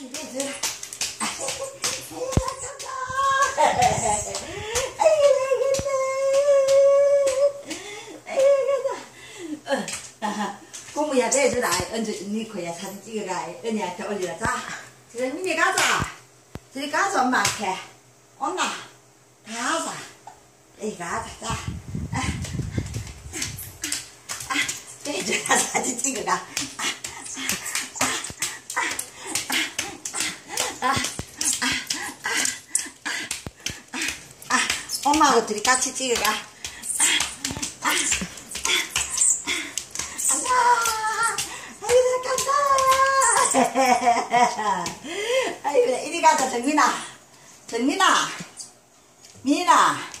你别追了。哎呀，哥哥！哎呀，哎呀，哎呀，嗯，哈哈，公母也在这来，嗯，这你可以看这几个个，人家叫我去了咋？这是你的嘎子啊？这里嘎子嘛看，我拿嘎子，哎嘎子咋？哎，啊，对着他啥这几个个？ 엄마하고 둘이 같이 찍어가. 아이고, 이리 가자, 정민아. 정민아. 민아.